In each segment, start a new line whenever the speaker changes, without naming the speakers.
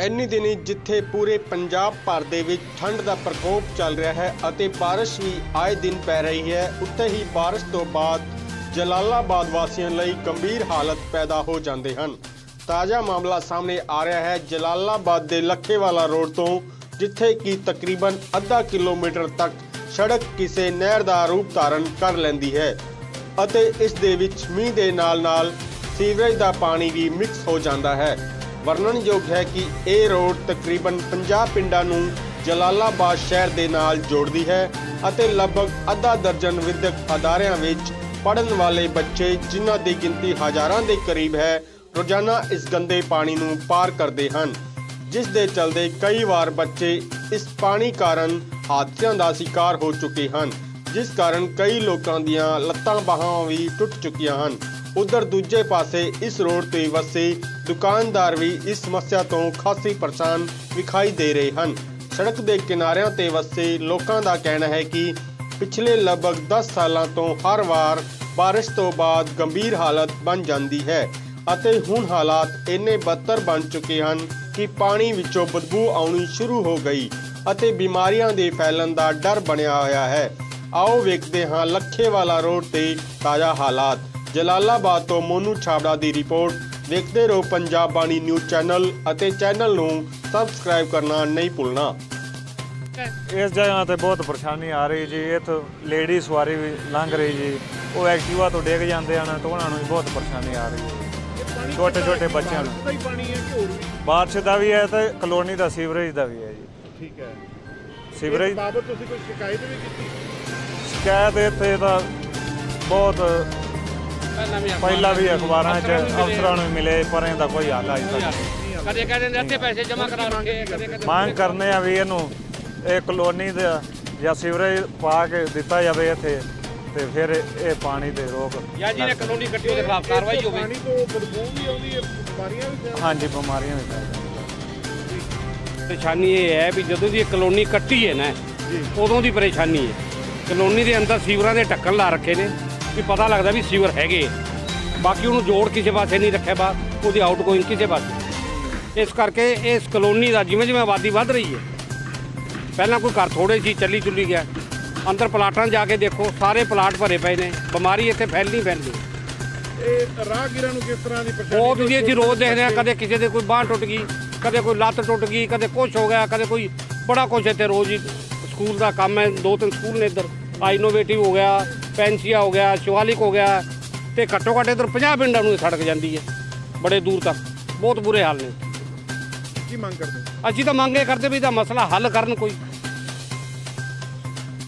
ਇੰਨੀ ਦਿਨੀ ਜਿੱਥੇ ਪੂਰੇ ਪੰਜਾਬ ਭਰ ਦੇ ਵਿੱਚ ਠੰਡ ਦਾ ਪ੍ਰਕੋਪ ਚੱਲ ਰਿਹਾ ਹੈ ਅਤੇ ਬਾਰਿਸ਼ ਵੀ ਆਏ ਦਿਨ ਪੈ ਰਹੀ ਹੈ, ਉੱਥੇ ਹੀ ਬਾਰਿਸ਼ ਤੋਂ ਬਾਅਦ ਜਲਾਲਾਬਾਦ ਵਾਸੀਆਂ ਲਈ ਗੰਭੀਰ ਹਾਲਤ ਪੈਦਾ ਹੋ ਜਾਂਦੇ ਹਨ। ਤਾਜ਼ਾ ਮਾਮਲਾ ਸਾਹਮਣੇ ਆ ਰਿਹਾ ਹੈ, ਜਲਾਲਾਬਾਦ ਦੇ ਲੱਖੇਵਾਲਾ ਰੋਡ ਤੋਂ, ਜਿੱਥੇ ਕਿ ਤਕਰੀਬਨ ਅੱਧਾ ਕਿਲੋਮੀਟਰ ਤੱਕ ਸੜਕ ਕਿਸੇ ਨਹਿਰ ਦਾ ਰੂਪ ਧਾਰਨ ਕਰ ਲੈਂਦੀ ਹੈ ਅਤੇ ਇਸ ਦੇ ਵਿੱਚ ਮੀਂਹ ਦੇ ਨਾਲ-ਨਾਲ ਸੀਵਰੇਜ ਦਾ ਪਾਣੀ ਵੀ ਮਿਕਸ ਹੋ ਜਾਂਦਾ ਹੈ। ਵਰਣਨਯੋਗ ਹੈ ਕਿ ਇਹ ਰੋਡ ਤਕਰੀਬਨ 50 ਪਿੰਡਾਂ ਨੂੰ ਜਲਾਲਾਬਾਦ ਸ਼ਹਿਰ ਦੇ ਨਾਲ ਜੋੜਦੀ ਹੈ ਅਤੇ ਲਗਭਗ ਅੱਧਾ ਦਰਜਨ ਵਿਦਿਅਕ ਅਦਾਰਿਆਂ ਵਿੱਚ ਪੜਨ ਵਾਲੇ ਬੱਚੇ ਜਿਨ੍ਹਾਂ ਦੀ ਗਿਣਤੀ ਹਜ਼ਾਰਾਂ ਦੇ ਕਰੀਬ ਹੈ, ਰੋਜ਼ਾਨਾ ਇਸ ਗੰਦੇ ਪਾਣੀ ਨੂੰ ਪਾਰ ਕਰਦੇ ਹਨ। ਜਿਸ ਦੇ ਚਲਦੇ ਕਈ ਵਾਰ ਬੱਚੇ ਇਸ ਪਾਣੀ ਕਾਰਨ ਹਾਦਸਿਆਂ ਦਾ ਸ਼ਿਕਾਰ ਹੋ ਚੁੱਕੇ ਹਨ, ਜਿਸ ਕਾਰਨ ਕਈ ਲੋਕਾਂ ਦੀਆਂ ਲੱਤਾਂ ਬਾਹਾਂ ਵੀ ਟੁੱਟ ਚੁੱਕੀਆਂ ਹਨ। ਉਧਰ ਦੂਜੇ ਪਾਸੇ ਇਸ ਰੋਡ ਤੇ ਵਸੇ ਦੁਕਾਨਦਾਰ ਵੀ ਇਸ ਸਮੱਸਿਆ ਤੋਂ ਖਾਸੀ ਪਰੇਸ਼ਾਨ ਵਿਖਾਈ ਦੇ ਰਹੇ ਹਨ। ਸੜਕ ਦੇ ਕਿਨਾਰਿਆਂ ਤੇ ਵਸੇ ਲੋਕਾਂ ਦਾ ਕਹਿਣਾ ਹੈ ਕਿ ਪਿਛਲੇ ਲਗਭਗ 10 ਸਾਲਾਂ ਤੋਂ ਹਰ ਵਾਰ ਬਾਰਿਸ਼ ਤੋਂ ਬਾਅਦ ਗੰਭੀਰ ਹਾਲਤ ਬਣ ਜਾਂਦੀ ਹੈ ਅਤੇ ਹੁਣ ਹਾਲਾਤ ਇੰਨੇ ਬਦਤਰ ਬਣ ਚੁੱਕੇ ਹਨ ਕਿ ਪਾਣੀ ਵਿੱਚੋਂ ਬਦਬੂ ਆਉਣੀ ਸ਼ੁਰੂ ਹੋ ਗਈ ਅਤੇ ਬਿਮਾਰੀਆਂ ਦੇ ਫੈਲਣ ਦਾ ਡਰ ਬਣਿਆ ਹੋਇਆ ਹੈ। ਆਓ ਵੇਖਦੇ ਹਾਂ ਲੱਖੇਵਾਲਾ ਰੋਡ ਤੇ ਤਾਜ਼ਾ ਹਾਲਾਤ। ਜਲਾਲਾਬਾਦ ਤੋਂ ਮੋਨੂ ਛਾਬੜਾ ਦੀ ਰਿਪੋਰਟ। ਵੇਖਦੇ ਰਹੋ ਪੰਜਾਬ ਬਾਣੀ ਨਿਊਜ਼ ਚੈਨਲ ਅਤੇ ਚੈਨਲ ਨੂੰ ਸਬਸਕ੍ਰਾਈਬ ਕਰਨਾ ਨਹੀਂ ਭੁੱਲਣਾ।
ਇਸ ਜਗ੍ਹਾ ਤੇ ਬਹੁਤ ਪਰੇਸ਼ਾਨੀ ਆ ਰਹੀ ਜੀ। ਇੱਥੋਂ ਲੇਡੀ ਸਵਾਰੀ ਵੀ ਲੰਘ ਰਹੀ ਜੀ। ਉਹ ਐਕਟਿਵਾ ਤੋਂ ਡਿੱਗ ਜਾਂਦੇ ਹਨ ਤਾਂ ਉਹਨਾਂ ਨੂੰ ਵੀ ਬਹੁਤ ਪਰੇਸ਼ਾਨੀ ਆ ਰਹੀ ਹੈ ਛੋਟੇ ਛੋਟੇ ਬੱਚਿਆਂ ਨੂੰ।
ਦਾ ਹੀ ਪਾਣੀ ਹੈ ਕਿ ਹੋਰ ਵੀ?
ਬਾਰਿਸ਼ ਦਾ ਵੀ ਹੈ ਤੇ ਕਲੋਨੀ ਦਾ ਸੀਵਰੇਜ ਦਾ ਵੀ ਹੈ ਜੀ।
ਠੀਕ ਹੈ।
ਸੀਵਰੇਜ
ਬਾਬਤ ਤੁਸੀਂ ਕੋਈ ਸ਼ਿਕਾਇਤ ਵੀ ਕੀਤੀ?
ਸ਼ਿਕਾਇਤ ਇੱਥੇ ਤਾਂ ਬਹੁਤ ਪਹਿਲਾਂ ਵੀ ਅਖਬਾਰਾਂ 'ਚ ਅਫਸਰਾਂ ਨੂੰ ਮਿਲੇ ਪਰ ਇਹਦਾ ਕੋਈ ਹੱਲ ਅਜੇ ਤੱਕ
ਕਦੇ ਕਹਿੰਦੇ ਨੇ ਇੱਥੇ ਪੈਸੇ ਜਮ੍ਹਾਂ ਕਰਾ ਕਦੇ
ਮੰਗ ਕਰਨੇ ਆ ਵੀ ਇਹਨੂੰ ਇਹ ਕਲੋਨੀ ਦਾ ਜਾਂ ਸੀਵਰੇਜ ਪਾ ਕੇ ਦਿੱਤਾ ਜਾਵੇ ਇੱਥੇ ਤੇ ਫਿਰ ਇਹ ਪਾਣੀ ਤੇ ਰੋਕ
ਜਾਂ ਜਿਹਨੇ ਕਾਨੂੰਨੀ ਕੱਟੀ ਉਹਦੇ ਖਿਲਾਫ ਕਾਰਵਾਈ ਹੋਵੇ।
ਪਾਣੀ ਤੋਂ ਬਦਬੂ ਵੀ ਆਉਂਦੀ ਹੈ ਬਿਮਾਰੀਆਂ ਵੀ ਫੈਲਦੀਆਂ।
ਹਾਂਜੀ ਬਿਮਾਰੀਆਂ ਵੀ ਫੈਲ ਜਾਂਦੀਆਂ
ਪਰੇਸ਼ਾਨੀ ਇਹ ਹੈ ਵੀ ਜਦੋਂ ਦੀ ਇਹ ਕਲੋਨੀ ਕੱਟੀ ਹੈ ਨਾ ਉਦੋਂ ਦੀ ਪਰੇਸ਼ਾਨੀ ਹੈ। ਕਲੋਨੀ ਦੇ ਅੰਦਰ ਸੀਵਰਾਂ ਦੇ ਢੱਕਣ ਲਾ ਰੱਖੇ ਨੇ। ਵੀ ਪਤਾ ਲੱਗਦਾ ਵੀ ਸੀਵਰ ਹੈਗੇ। ਬਾਕੀ ਉਹਨੂੰ ਜੋੜ ਕਿਸੇ ਪਾਸੇ ਨਹੀਂ ਰੱਖਿਆ ਬਾ ਉਹਦੀ ਆਊਟ ਗੋਇੰਗ ਕਿਸੇ ਪਾਸੇ। ਇਸ ਕਰਕੇ ਇਸ ਕਲੋਨੀ ਦਾ ਜਿਵੇਂ ਜਿਵੇਂ ਆਬਾਦੀ ਵੱਧ ਰਹੀ ਹੈ ਪਹਿਲਾਂ ਕੋਈ ਘਰ ਥੋੜੇ ਸੀ ਚੱਲੀ ਚੁੱਲੀ ਗਿਆ। ਅੰਦਰ ਪਲਾਟਾਂ ਜਾ ਕੇ ਦੇਖੋ ਸਾਰੇ ਪਲਾਟ ਭਰੇ ਪਏ ਨੇ ਬਿਮਾਰੀ ਇੱਥੇ ਫੈਲਣੀ ਫੈਲਣੀ
ਇਹ ਰਾਹਗੀਰਾਂ ਨੂੰ ਕਿਸ ਤਰ੍ਹਾਂ ਦੀ ਪਰੇਸ਼ਾਨੀ
ਬਹੁਤ ਜੀ ਅਸੀਂ ਰੋਜ਼ ਦੇਖਦੇ ਆ ਕਦੇ ਕਿਸੇ ਦੇ ਕੋਈ ਬਾਂਹ ਟੁੱਟ ਗਈ ਕਦੇ ਕੋਈ ਲੱਤ ਟੁੱਟ ਗਈ ਕਦੇ ਕੁਛ ਹੋ ਗਿਆ ਕਦੇ ਕੋਈ ਬੜਾ ਕੁਛ ਇੱਥੇ ਰੋਜ਼ ਹੀ ਸਕੂਲ ਦਾ ਕੰਮ ਹੈ ਦੋ ਤਿੰਨ ਸਕੂਲ ਨੇ ਇੱਧਰ। ਆ ਇਨੋਵੇਟਿਵ ਹੋ ਗਿਆ ਪੈਂਸੀਆ ਹੋ ਗਿਆ ਸ਼ਿਵਾਲਿਕ ਹੋ ਗਿਆ ਤੇ ਘੱਟੋ ਘੱਟ ਇੱਧਰ 50 ਪਿੰਡਾਂ ਨੂੰ ਇਹ ਸੜਕ ਜਾਂਦੀ ਹੈ। ਬੜੇ ਦੂਰ ਤੱਕ ਬਹੁਤ ਬੁਰੇ ਹਾਲ ਨੇ।
ਕੀ ਮੰਗ ਕਰਦੇ
ਅਸੀਂ ਤਾਂ ਮੰਗੇ ਕਰਦੇ ਵੀ ਇਹਦਾ ਮਸਲਾ ਹੱਲ ਕਰਨ ਕੋਈ।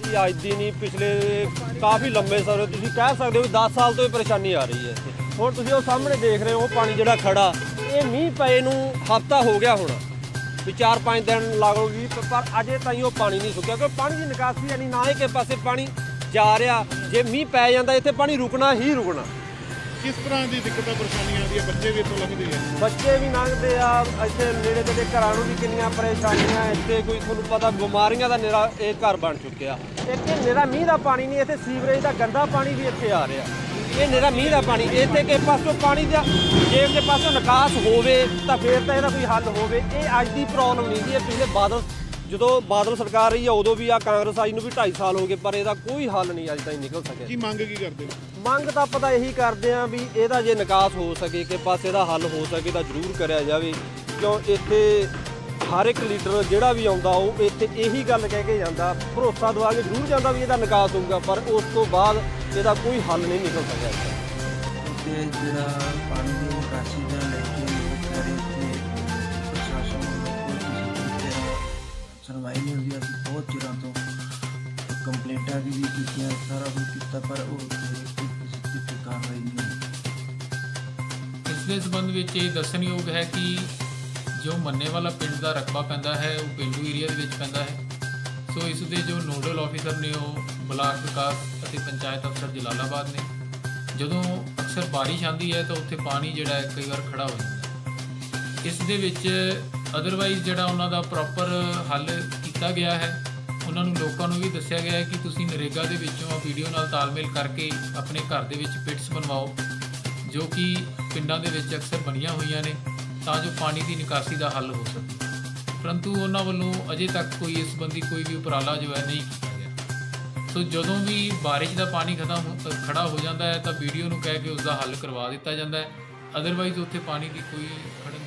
ਇਹ ਅੱਜ ਦੀ ਨਹੀਂ ਪਿਛਲੇ ਕਾਫੀ ਲੰਬੇ ਸਮੇਂ ਤੁਸੀਂ ਕਹਿ ਸਕਦੇ ਹੋ ਵੀ 10 ਸਾਲ ਤੋਂ ਇਹ ਪਰੇਸ਼ਾਨੀ ਆ ਰਹੀ ਹੈ। ਹੁਣ ਤੁਸੀਂ ਉਹ ਸਾਹਮਣੇ ਦੇਖ ਰਹੇ ਹੋ ਉਹ ਪਾਣੀ ਜਿਹੜਾ ਖੜਾ ਇਹ ਮੀਂਹ ਪਏ ਨੂੰ ਹਫਤਾ ਹੋ ਗਿਆ ਹੁਣ। ਵੀ 4-5 ਦਿਨ ਲੱਗ ਲਓ ਵੀ ਪਰ ਅਜੇ ਤਾਈਂ ਉਹ ਪਾਣੀ ਨਹੀਂ ਸੁੱਕਿਆ ਕਿਉਂਕਿ ਪਾਣੀ ਦੀ ਨਿਕਾਸੀ ਯਾਨੀ ਨਾ ਹੀ ਕਿਸੇ ਪਾਸੇ ਪਾਣੀ। ਜਾ ਰਿਹਾ। ਜੇ ਮੀਂਹ ਪੈ ਜਾਂਦਾ ਇੱਥੇ ਪਾਣੀ ਰੁਕਣਾ ਹੀ ਰੁਕਣਾ।
ਕਿਸ ਤਰ੍ਹਾਂ ਦੀ ਦਿੱਕਤਾਂ ਪਰੇਸ਼ਾਨੀਆਂ ਆਉਂਦੀਆਂ ਬੱਚੇ ਵੀ ਇੱਥੋਂ ਲੰਘਦੇ ਆ।
ਬੱਚੇ ਵੀ ਲੰਘਦੇ ਆ। ਇੱਥੇ ਨੇੜੇ ਤੇੜੇ ਘਰਾਂ ਨੂੰ ਵੀ ਕਿੰਨੀਆਂ ਪਰੇਸ਼ਾਨੀਆਂ ਇੱਥੇ ਕੋਈ ਤੁਹਾਨੂੰ ਪਤਾ ਬਿਮਾਰੀਆਂ ਦਾ ਨਿਰਾ ਇਹ ਘਰ ਬਣ ਚੁੱਕਿਆ। ਇੱਥੇ ਨਿਰਾ ਮੀਂਹ ਦਾ ਪਾਣੀ ਨਹੀਂ ਇੱਥੇ ਸੀਵਰੇਜ ਦਾ ਗੰਦਾ ਪਾਣੀ ਵੀ ਇੱਥੇ ਆ ਰਿਹਾ। ਇਹ ਨਿਰਾ ਮੀਂਹ ਦਾ ਪਾਣੀ ਇੱਥੇ ਕਿਸੇ ਪਾਸੋਂ ਪਾਣੀ ਦਾ ਜੇ ਕਿਸੇ ਪਾਸੋਂ ਨਿਕਾਸ ਹੋਵੇ ਤਾਂ ਫੇਰ ਤਾਂ ਇਹਦਾ ਕੋਈ ਹੱਲ ਹੋਵੇ। ਇਹ ਅੱਜ ਦੀ ਪ੍ਰੋਬਲਮ ਨਹੀਂ ਜੀ ਇਹ ਪਿਛਲੇ ਬਾਦਲ ਜਦੋਂ ਬਾਦਲ ਸਰਕਾਰ ਰਹੀ ਆ ਉਦੋਂ ਵੀ ਆ ਕਾਂਗਰਸ ਆਈ ਨੂੰ ਵੀ 2.5 ਸਾਲ ਹੋ ਗਏ ਪਰ ਇਹਦਾ ਕੋਈ ਹੱਲ ਨਹੀਂ ਅੱਜ ਤਾਈਂ ਨਿਕਲ ਸਕਿਆ।
ਕੀ ਮੰਗ ਕੀ ਕਰਦੇ ਹੋ?
ਮੰਗ ਤਾਂ ਆਪਾਂ ਤਾਂ ਇਹੀ ਕਰਦੇ ਆਂ ਵੀ ਇਹਦਾ ਜੇ ਨਿਕਾਸ ਹੋ ਸਕੇ ਕਿ ਪਾਸੇ ਦਾ ਹੱਲ ਹੋ ਸਕੇ ਤਾਂ ਜ਼ਰੂਰ ਕਰਿਆ ਜਾਵੇ। ਕਿਉਂ ਇੱਥੇ ਹਰ ਇੱਕ ਲੀਡਰ ਜਿਹੜਾ ਵੀ ਆਉਂਦਾ ਉਹ ਇੱਥੇ ਇਹੀ ਗੱਲ ਕਹਿ ਕੇ ਜਾਂਦਾ ਭਰੋਸਾ ਦਵਾ ਕੇ ਜ਼ਰੂਰ ਜਾਂਦਾ ਵੀ ਇਹਦਾ ਨਿਕਾਸ ਹੋਊਗਾ ਪਰ ਉਸ ਤੋਂ ਬਾਅਦ ਇਹਦਾ ਕੋਈ ਹੱਲ ਨਹੀਂ ਨਿਕਲ ਸਕਿਆ।
ਤੇ ਜਿਹੜਾ ਪਾਣੀ ਦੀ ਨਿਕਾਸੀ ਦਾ ਸੁਣਵਾਈ ਨਹੀਂ ਹੁੰਦੀ ਅਸੀਂ ਬਹੁਤ ਚਿਰਾਂ ਤੋਂ ਕੰਪਲੇਂਟਾਂ ਵੀ ਵੀ ਕੀਤੀਆਂ, ਸਾਰਾ ਕੁਝ ਕੀਤਾ, ਪਰ ਉਹ ਕਿਸੇ ਕਾਰਵਾਈ ਨਹੀਂ
ਇਸ ਦੇ ਸੰਬੰਧ ਵਿੱਚ ਇਹ ਦੱਸਣਯੋਗ ਹੈ ਕਿ ਜੋ ਮੰਨੇ ਵਾਲਾ ਪਿੰਡ ਦਾ ਰਕਬਾ ਪੈਂਦਾ ਹੈ, ਉਹ ਪਿੰਡੂ ਏਰੀਆ ਦੇ ਵਿੱਚ ਪੈਂਦਾ ਹੈ। ਸੋ ਇਸ ਦੇ ਜੋ ਨੋਡਲ ਆਫੀਸਰ ਨੇ ਉਹ ਬਲਾਕ ਵਿਕਾਸ ਅਤੇ ਪੰਚਾਇਤ ਅਫਸਰ ਜਲਾਲਾਬਾਦ ਨੇ। ਜਦੋਂ ਅਕਸਰ ਬਾਰਿਸ਼ ਆਉਂਦੀ ਹੈ ਤਾਂ ਉੱਥੇ ਪਾਣੀ ਜਿਹੜਾ ਹੈ ਕਈ ਵਾਰ ਖੜਾ ਹੋ ਜਾਂਦਾ ਹੈ। ਇਸ ਦੇ ਵਿੱਚ ਅਦਰਵਾਈਜ਼ ਜਿਹੜਾ ਉਹਨਾਂ ਦਾ ਪ੍ਰੋਪਰ ਹੱਲ ਕੀਤਾ ਗਿਆ ਹੈ ਉਹਨਾਂ ਨੂੰ ਲੋਕਾਂ ਨੂੰ ਵੀ ਦੱਸਿਆ ਗਿਆ ਹੈ ਕਿ ਤੁਸੀਂ ਨਰੇਗਾ ਦੇ ਵਿੱਚੋਂ ਵੀਡੀਓ ਨਾਲ ਤਾਲਮੇਲ ਕਰਕੇ ਆਪਣੇ ਘਰ ਦੇ ਵਿੱਚ ਪਿਟਸ ਬਣਵਾਓ ਜੋ ਕਿ ਪਿੰਡਾਂ ਦੇ ਵਿੱਚ ਅਕਸਰ ਬਣੀਆਂ ਹੋਈਆਂ ਨੇ ਤਾਂ ਜੋ ਪਾਣੀ ਦੀ ਨਿਕਾਸੀ ਦਾ ਹੱਲ ਹੋ ਸਕੇ। ਪਰੰਤੂ ਉਹਨਾਂ ਵੱਲੋਂ ਅਜੇ ਤੱਕ ਕੋਈ ਇਸ ਸੰਬੰਧੀ ਕੋਈ ਵੀ ਉਪਰਾਲਾ ਜੋ ਹੈ ਨਹੀਂ ਕੀਤਾ ਗਿਆ। ਸੋ ਜਦੋਂ ਵੀ ਬਾਰਿਸ਼ ਦਾ ਪਾਣੀ ਖਤਮ ਹੋ- ਅ, ਖੜਾ ਹੋ ਜਾਂਦਾ ਹੈ ਤਾਂ ਵੀਡੀਓ ਨੂੰ ਕਹਿ ਕੇ ਉਸ ਦਾ ਹੱਲ ਕਰਵਾ ਦਿੱਤਾ ਜਾਂਦਾ ਹੈ। ਅਦਰਵਾਈਜ਼ ਉੱਥੇ ਪਾਣੀ ਦੀ ਕੋਈ ਖੜਨ